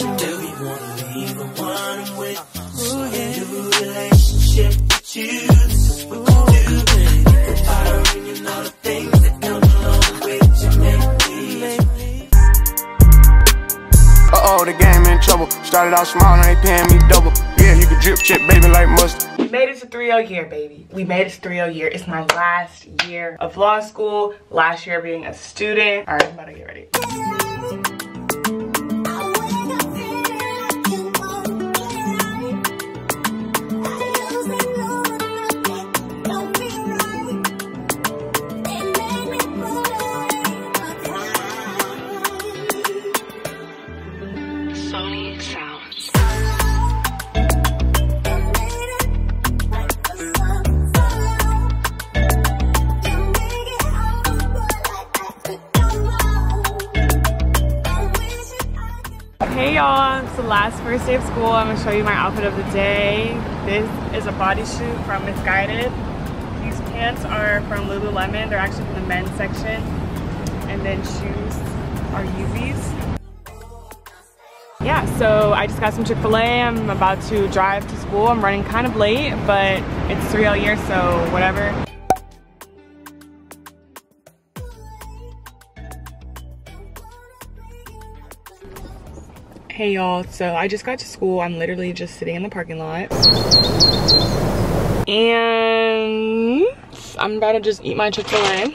what you do. You wanna leave the one I'm with. So I can do relationship with you. This is what you do. Get the fire and you know the things that come along with you make me. Uh-oh, the game in trouble. Started out small, now they paying me double. Yeah, you can drip check, baby, like mustard. We made it to 3 year, baby. We made it to 3 year. It's my last year of law school, last year being a student. All right, I'm about to get ready. Y'all, it's the last first day of school. I'm gonna show you my outfit of the day. This is a bodysuit from Missguided. These pants are from Lululemon. They're actually from the men's section. And then shoes are Yeezys. Yeah, so I just got some Chick-fil-A. I'm about to drive to school. I'm running kind of late, but it's 3L year, so whatever. Hey y'all, so I just got to school. I'm literally just sitting in the parking lot. And I'm about to just eat my Chick-fil-A.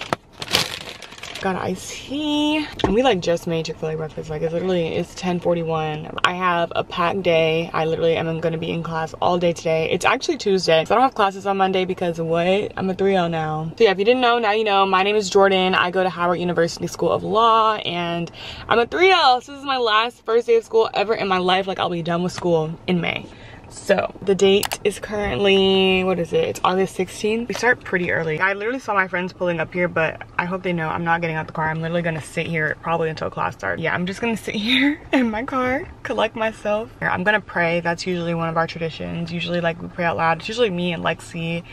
Got an iced tea. And we like just made Chick-fil-A breakfast. Like it's literally, it's 1041. I have a packed day. I literally am gonna be in class all day today. It's actually Tuesday. So I don't have classes on Monday because what? I'm a 3L now. So yeah, if you didn't know, now you know. My name is Jordan. I go to Howard University School of Law and I'm a 3L. So this is my last first day of school ever in my life. Like I'll be done with school in May. So the date is currently, what is it? It's August 16th. We start pretty early. I literally saw my friends pulling up here, but I hope they know I'm not getting out the car. I'm literally gonna sit here probably until class starts. Yeah, I'm just gonna sit here in my car, collect myself. I'm gonna pray. That's usually one of our traditions. Usually like we pray out loud. It's usually me and Lexi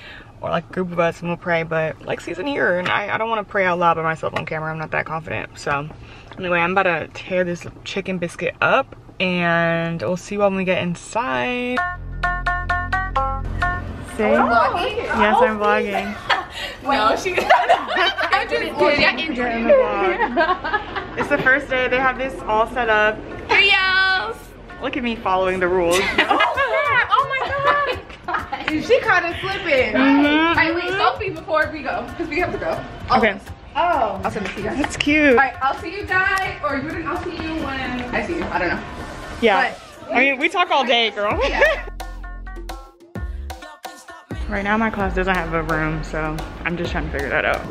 or like a group of us and we'll pray, but Lexi's in here and I, I don't wanna pray out loud by myself on camera. I'm not that confident. So anyway, I'm about to tear this chicken biscuit up and we'll see when we get inside. Say, yes, I'm vlogging. No, she. I'm just kidding. You're in the vlog. It's the first day. They have this all set up. 3Ls. Look at me following the rules. Oh my god. She caught us slipping. Mhm. Alright, wait, selfie before we go. Because we have to go. Oh. Okay, Oh. I'll send it to you guys. that's cute. Alright, I'll see you guys. Or you I'll see you when I see you. I don't know. Yeah. But- I mean, we talk all day, girl. Yeah. Right now, my class doesn't have a room, so I'm just trying to figure that out.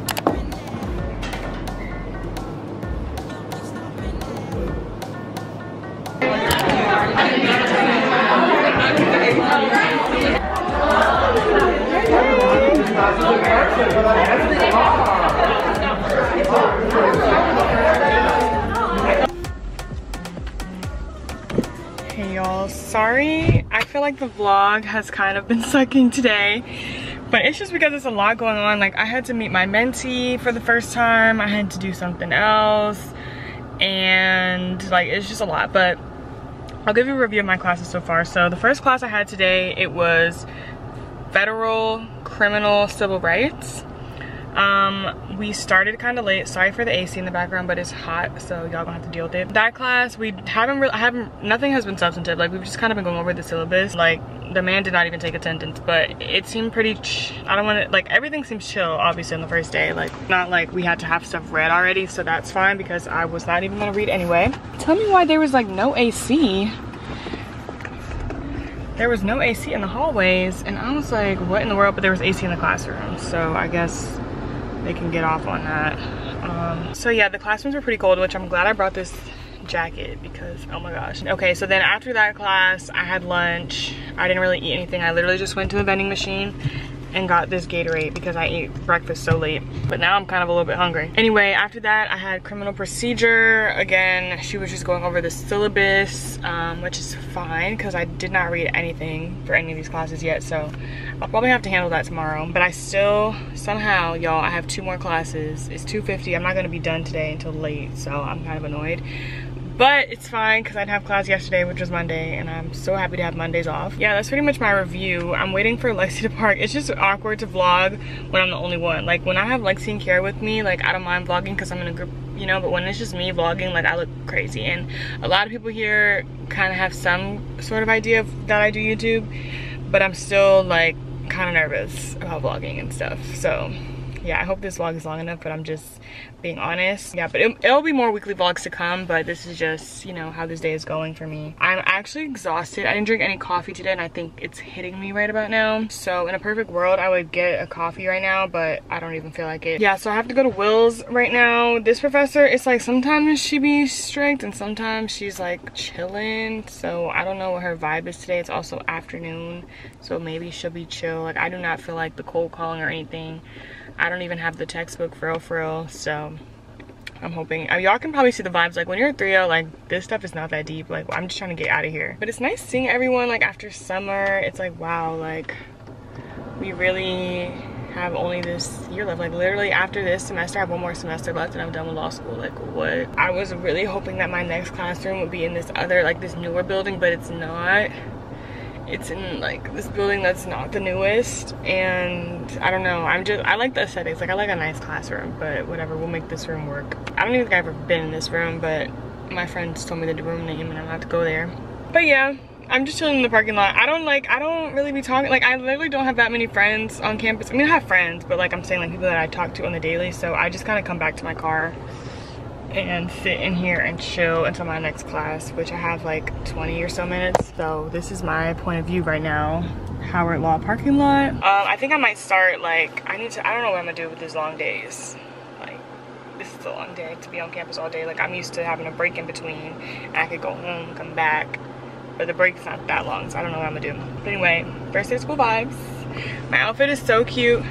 sorry. I feel like the vlog has kind of been sucking today, but it's just because there's a lot going on. Like I had to meet my mentee for the first time. I had to do something else and like it's just a lot, but I'll give you a review of my classes so far. So the first class I had today, it was federal criminal civil rights. Um, we started kind of late. Sorry for the AC in the background, but it's hot, so y'all gonna have to deal with it. That class, we haven't really, haven't, nothing has been substantive. Like we've just kind of been going over the syllabus. Like the man did not even take attendance, but it seemed pretty, I don't want to, like everything seems chill, obviously on the first day. Like not like we had to have stuff read already, so that's fine because I was not even gonna read anyway. Tell me why there was like no AC there was no AC in the hallways and I was like what in the world but there was AC in the classroom so I guess they can get off on that. Um, so yeah the classrooms were pretty cold which I'm glad I brought this jacket because oh my gosh. Okay so then after that class I had lunch. I didn't really eat anything. I literally just went to the vending machine and got this Gatorade because I ate breakfast so late. But now I'm kind of a little bit hungry. Anyway, after that, I had criminal procedure. Again, she was just going over the syllabus, um, which is fine because I did not read anything for any of these classes yet. So I'll probably have to handle that tomorrow. But I still, somehow, y'all, I have two more classes. It's 2.50. I'm not going to be done today until late, so I'm kind of annoyed. But it's fine because I didn't have class yesterday, which was Monday, and I'm so happy to have Mondays off. Yeah, that's pretty much my review. I'm waiting for Lexi to park. It's just awkward to vlog when I'm the only one. Like when I have Lexi and Kara with me, like I don't mind vlogging because I'm in a group, you know, but when it's just me vlogging, like I look crazy. And a lot of people here kind of have some sort of idea of, that I do YouTube, but I'm still like kind of nervous about vlogging and stuff. So yeah, I hope this vlog is long enough, but I'm just being honest. Yeah, but it, it'll be more weekly vlogs to come, but this is just, you know, how this day is going for me. I'm actually exhausted. I didn't drink any coffee today, and I think it's hitting me right about now. So in a perfect world, I would get a coffee right now, but I don't even feel like it. Yeah, so I have to go to Will's right now. This professor, it's like sometimes she be strict, and sometimes she's like chilling. So I don't know what her vibe is today. It's also afternoon, so maybe she'll be chill. Like I do not feel like the cold calling or anything. I don't even have the textbook for real, for real. So I'm hoping, y'all can probably see the vibes. Like when you're 3L, like this stuff is not that deep. Like I'm just trying to get out of here. But it's nice seeing everyone like after summer. It's like, wow, like we really have only this year left. Like literally after this semester, I have one more semester left and I'm done with law school. Like what? I was really hoping that my next classroom would be in this other, like this newer building, but it's not it's in like this building that's not the newest and I don't know I'm just I like the aesthetics like I like a nice classroom but whatever we'll make this room work. I don't even think I've ever been in this room but my friends told me the room name and I'm have to go there. But yeah I'm just chilling in the parking lot. I don't like I don't really be talking like I literally don't have that many friends on campus. I mean I have friends but like I'm saying like people that I talk to on the daily so I just kind of come back to my car and sit in here and chill until my next class, which I have like 20 or so minutes. So this is my point of view right now. Howard Law parking lot. Um, I think I might start like, I need to, I don't know what I'm gonna do with these long days. Like, this is a long day to be on campus all day. Like I'm used to having a break in between and I could go home, come back. But the break's not that long, so I don't know what I'm gonna do. But anyway, first day of school vibes. My outfit is so cute.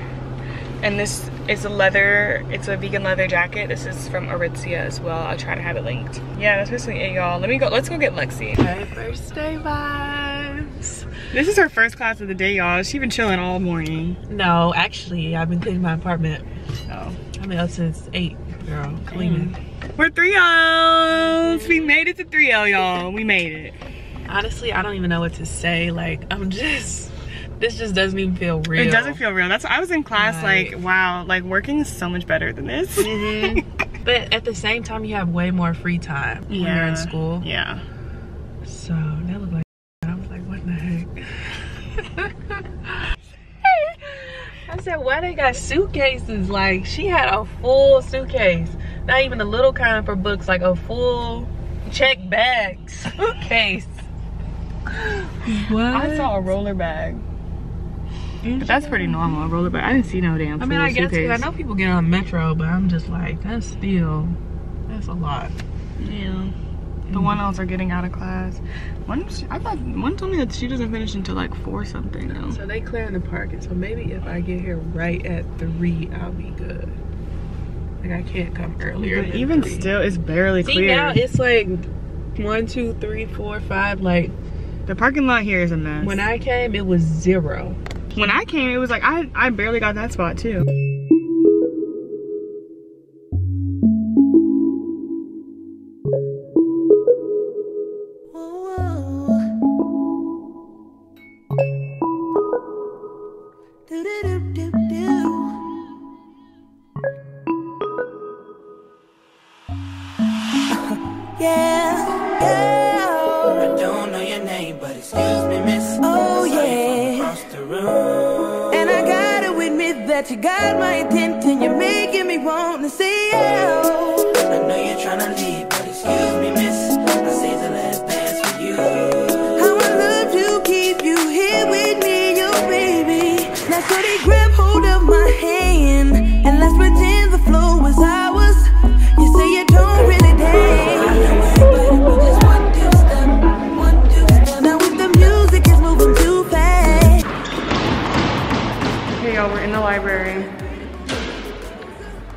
And this is a leather, it's a vegan leather jacket. This is from Aritzia as well. I'll try to have it linked. Yeah, that's basically it, y'all. Let me go, let's go get Lexi. Okay, first day vibes. This is her first class of the day, y'all. She been chilling all morning. No, actually, I've been cleaning my apartment. Oh. I've been up since 8, girl, cleaning. Mm. We're 3Ls. We made it to 3L, y'all. We made it. Honestly, I don't even know what to say. Like, I'm just, this just doesn't even feel real. It doesn't feel real. That's I was in class Right. like, wow, like working is so much better than this. Mhm. But at the same time, you have way more free time when you're in school. Yeah. So that looked like I was like, what in the heck? I said, why they got suitcases? Like she had a full suitcase. Not even a little kind for books, like a full check bag suitcase. What? I saw a roller bag. But that's pretty normal, a roller bag. I didn't see no damn I mean, I guess 'cause suitcase. I know people get on metro, but I'm just like, that's still, that's a lot. Yeah. The mm. one else are getting out of class. One, I thought one told me that she doesn't finish until like four something. Though. So they clearing the parking. So maybe if I get here right at three, I'll be good. Like I can't come earlier. But even three. still, it's barely See clear. now it's like one, two, three, four, five. Like the parking lot here is a mess. when I came, it was zero. When I came, it was like I I barely got that spot too. That you got my attention. You're making me want to say yeah. I know you're trying to leave, but excuse me, Y'all, we're in the library.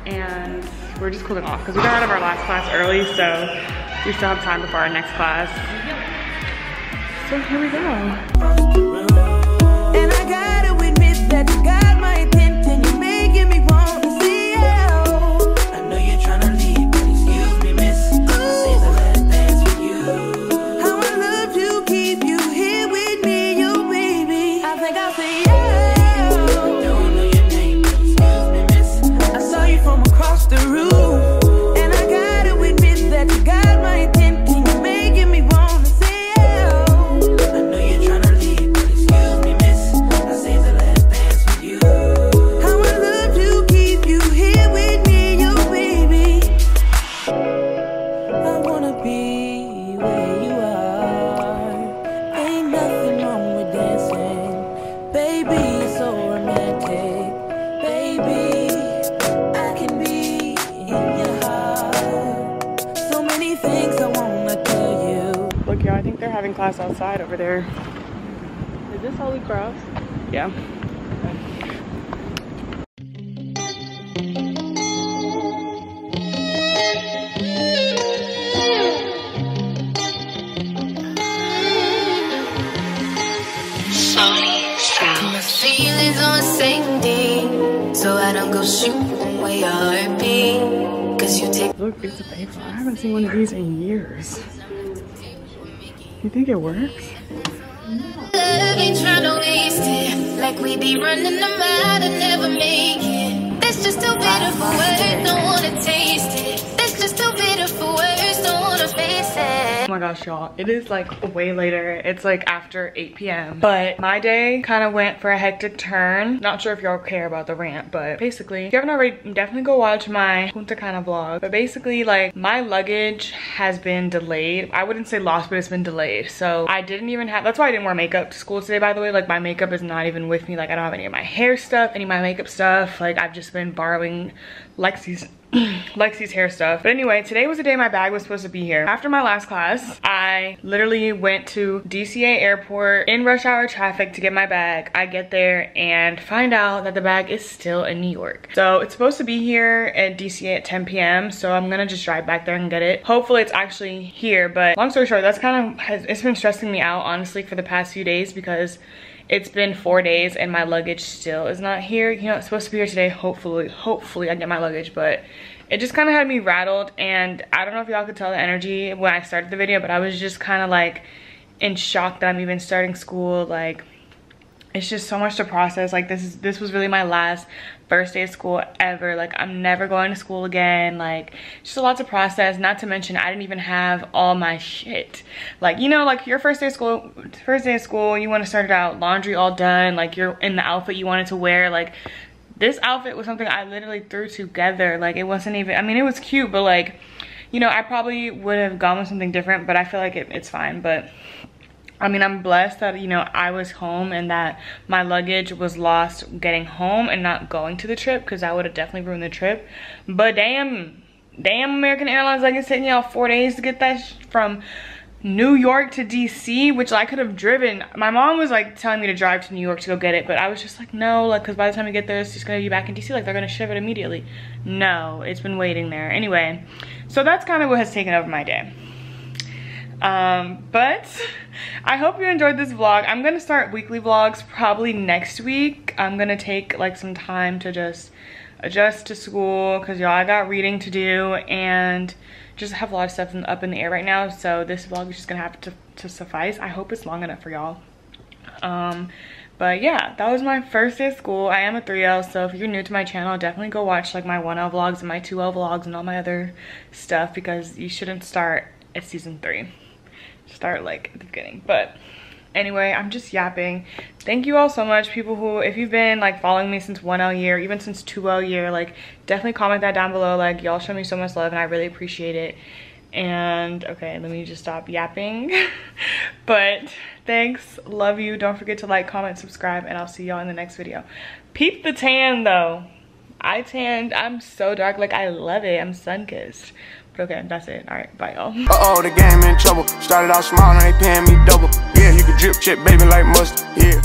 And we're just cooling off because we got out of our last class early, so we still have time before our next class. So here we go. Think class outside over there. Is this Holy Cross? Yeah. Feelings on safety, so I don't go shooting where your heart be. Cause you take Look, it's a paper. I haven't seen one of these in years. You think it works? love, ain't trying to waste it. Like we be running and never make it. My gosh, y'all. It is like way later. It's like after 8 p.m. But my day kind of went for a hectic turn. Not sure if y'all care about the rant, but basically, if you haven't already, definitely go watch my Punta Cana vlog. But basically, like, my luggage has been delayed. I wouldn't say lost, but it's been delayed. So I didn't even have, that's why I didn't wear makeup to school today, by the way. Like, my makeup is not even with me. Like, I don't have any of my hair stuff, any of my makeup stuff. Like, I've just been borrowing Lexi's Lexi's hair stuff. But anyway, today was the day my bag was supposed to be here. After my last class, I literally went to DCA airport in rush hour traffic to get my bag. I get there and find out that the bag is still in New York. So it's supposed to be here at DCA at 10 p.m. So I'm gonna just drive back there and get it. Hopefully it's actually here. But long story short, that's kind of, has, it's been stressing me out honestly for the past few days because it's been four days and my luggage still is not here. You know it's supposed to be here today. Hopefully hopefully i get my luggage but it just kind of had me rattled. And i don't know if y'all could tell the energy when i started the video but i was just kind of like in shock that i'm even starting school. Like it's just so much to process. Like this is this was really my last first day of school ever. Like i'm never going to school again. Like just a lot to process. Not to mention i didn't even have all my shit. Like you know like your first day of school first day of school you want to start it out laundry all done like you're in the outfit you wanted to wear. Like this outfit was something i literally threw together. Like it wasn't even i mean it was cute but like you know i probably would have gone with something different but i feel like it, it's fine. But I mean, I'm blessed that, you know, I was home and that my luggage was lost getting home and not going to the trip because that would have definitely ruined the trip. But damn, damn American Airlines, like it's taking y'all four days to get that from New York to DC, which I could have driven. My mom was like telling me to drive to New York to go get it, but I was just like, no, like, cause by the time we get there, it's just gonna be back in DC. Like, they're gonna ship it immediately. No, it's been waiting there. Anyway, so that's kind of what has taken over my day. Um, but I hope you enjoyed this vlog. I'm gonna start weekly vlogs probably next week. I'm gonna take like some time to just adjust to school because y'all I got reading to do and just have a lot of stuff in, up in the air right now. So this vlog is just gonna have to, to suffice. I hope it's long enough for y'all. Um, but yeah, that was my first day of school. I am a 3L, so if you're new to my channel, definitely go watch like my 1L vlogs and my 2L vlogs and all my other stuff because you shouldn't start at season three start like at the beginning. But anyway i'm just yapping. Thank you all so much people who if you've been like following me since 1l year even since 2l year like definitely comment that down below. Like y'all show me so much love and i really appreciate it. And okay let me just stop yapping. But thanks. Love you. Don't forget to like comment subscribe and i'll see y'all in the next video. Peep the tan though. I tanned. I'm so dark. Like i love it. I'm sun-kissed okay, that's it. All right, bye y'all. Uh-oh, the game in trouble. Started out small, now they paying me double. Yeah, you can drip check, baby, like mustard. Yeah.